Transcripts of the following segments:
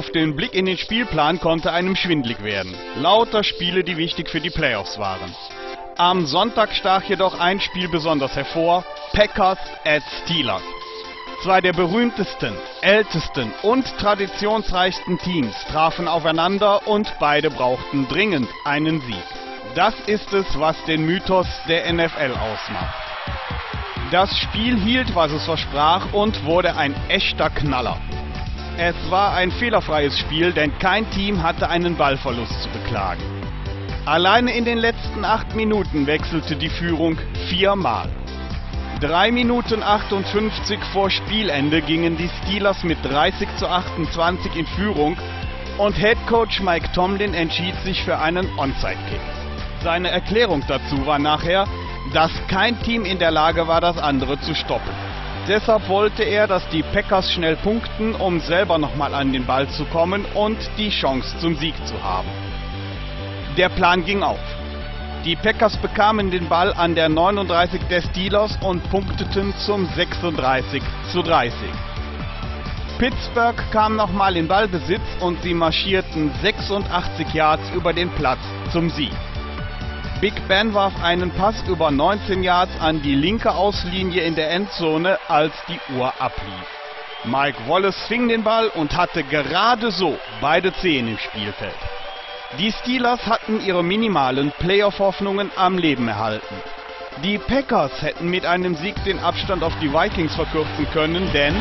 auf den Blick in den Spielplan konnte einem schwindlig werden. Lauter Spiele, die wichtig für die Playoffs waren. Am Sonntag stach jedoch ein Spiel besonders hervor, Packers at Steelers. Zwei der berühmtesten, ältesten und traditionsreichsten Teams trafen aufeinander und beide brauchten dringend einen Sieg. Das ist es, was den Mythos der NFL ausmacht. Das Spiel hielt, was es versprach und wurde ein echter Knaller. Es war ein fehlerfreies Spiel, denn kein Team hatte einen Ballverlust zu beklagen. Alleine in den letzten acht Minuten wechselte die Führung viermal. 3 Minuten 58 vor Spielende gingen die Steelers mit 30 zu 28 in Führung und Head Coach Mike Tomlin entschied sich für einen Onside-Kick. Seine Erklärung dazu war nachher, dass kein Team in der Lage war, das andere zu stoppen. Deshalb wollte er, dass die Packers schnell punkten, um selber nochmal an den Ball zu kommen und die Chance zum Sieg zu haben. Der Plan ging auf. Die Packers bekamen den Ball an der 39 der Steelers und punkteten zum 36 zu 30. Pittsburgh kam nochmal in Ballbesitz und sie marschierten 86 Yards über den Platz zum Sieg. Big Ben warf einen Pass über 19 Yards an die linke Auslinie in der Endzone, als die Uhr ablief. Mike Wallace fing den Ball und hatte gerade so beide Zehen im Spielfeld. Die Steelers hatten ihre minimalen Playoff-Hoffnungen am Leben erhalten. Die Packers hätten mit einem Sieg den Abstand auf die Vikings verkürzen können, denn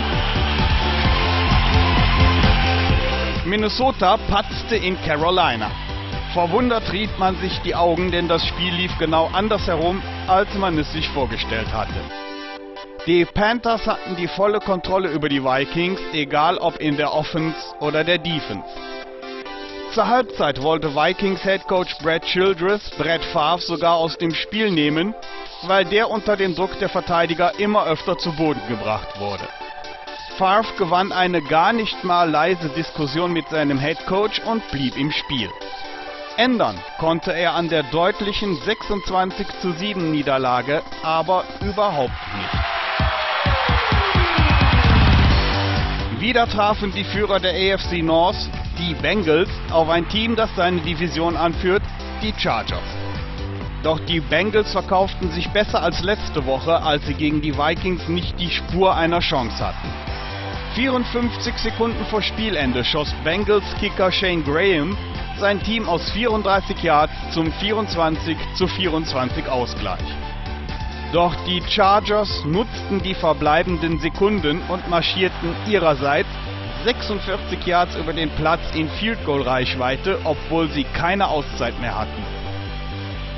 Minnesota patzte in Carolina. Verwundert rieb man sich die Augen, denn das Spiel lief genau andersherum, als man es sich vorgestellt hatte. Die Panthers hatten die volle Kontrolle über die Vikings, egal ob in der Offense oder der Defense. Zur Halbzeit wollte Vikings Head Coach Brad Childress Brett Favre sogar aus dem Spiel nehmen, weil der unter dem Druck der Verteidiger immer öfter zu Boden gebracht wurde. Favre gewann eine gar nicht mal leise Diskussion mit seinem Head Coach und blieb im Spiel. Ändern konnte er an der deutlichen 26 zu 7 Niederlage aber überhaupt nicht. Wieder trafen die Führer der AFC North, die Bengals, auf ein Team, das seine Division anführt, die Chargers. Doch die Bengals verkauften sich besser als letzte Woche, als sie gegen die Vikings nicht die Spur einer Chance hatten. 54 Sekunden vor Spielende schoss Bengals Kicker Shane Graham sein Team aus 34 Yards zum 24 zu 24 Ausgleich. Doch die Chargers nutzten die verbleibenden Sekunden und marschierten ihrerseits 46 Yards über den Platz in Field Goal Reichweite, obwohl sie keine Auszeit mehr hatten.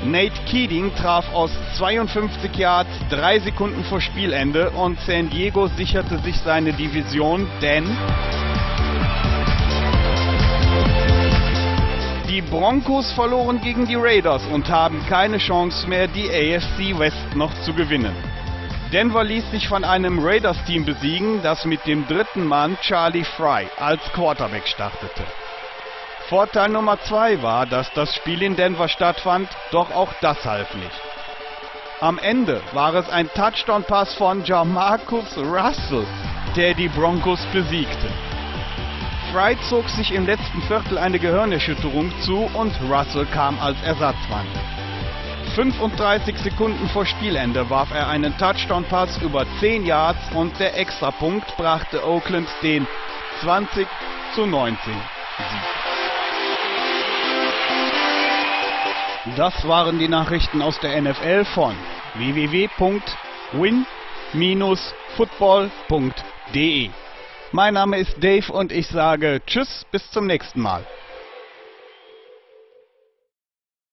Nate Keating traf aus 52 Yards drei Sekunden vor Spielende und San Diego sicherte sich seine Division, denn Die Broncos verloren gegen die Raiders und haben keine Chance mehr, die AFC West noch zu gewinnen. Denver ließ sich von einem Raiders-Team besiegen, das mit dem dritten Mann Charlie Fry als Quarterback startete. Vorteil Nummer zwei war, dass das Spiel in Denver stattfand, doch auch das half nicht. Am Ende war es ein Touchdown-Pass von Jamarcus Russell, der die Broncos besiegte. Fry zog sich im letzten Viertel eine Gehirnerschütterung zu und Russell kam als Ersatzmann. 35 Sekunden vor Spielende warf er einen Touchdown-Pass über 10 Yards und der Extrapunkt brachte Oakland den 20 zu 19 Sieg. Das waren die Nachrichten aus der NFL von www.win-football.de. Mein Name ist Dave und ich sage Tschüss, bis zum nächsten Mal.